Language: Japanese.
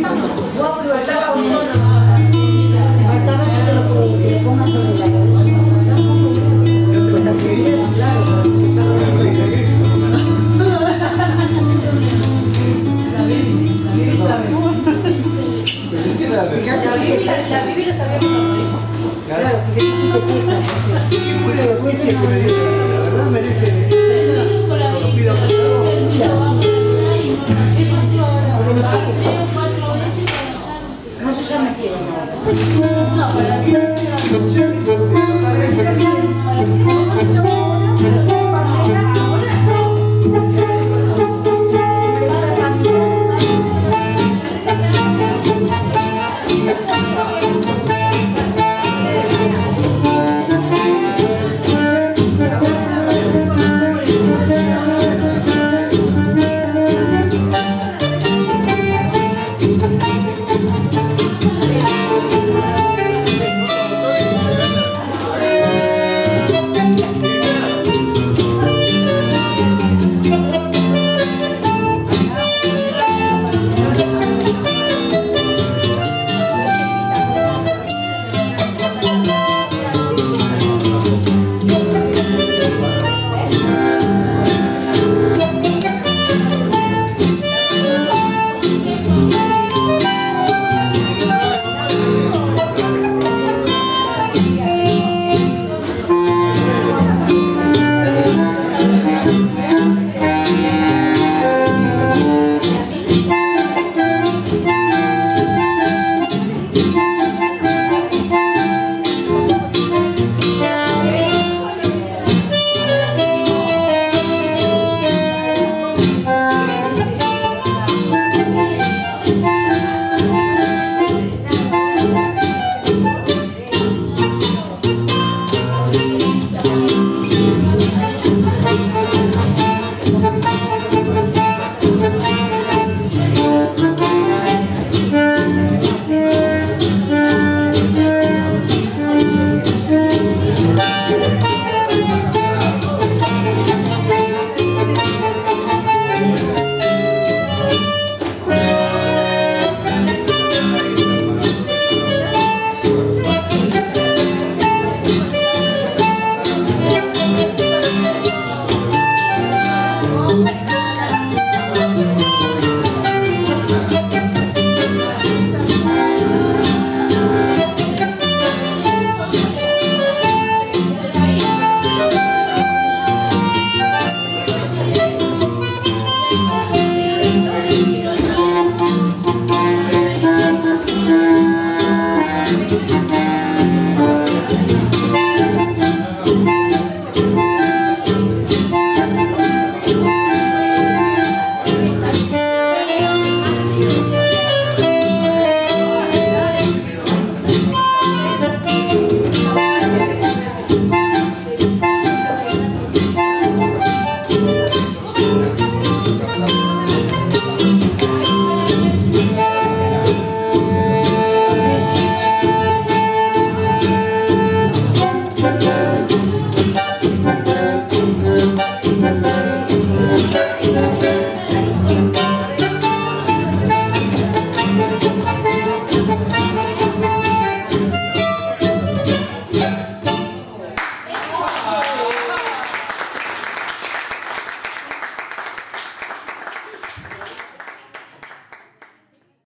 No. Fue la noticia que me dio, la verdad merece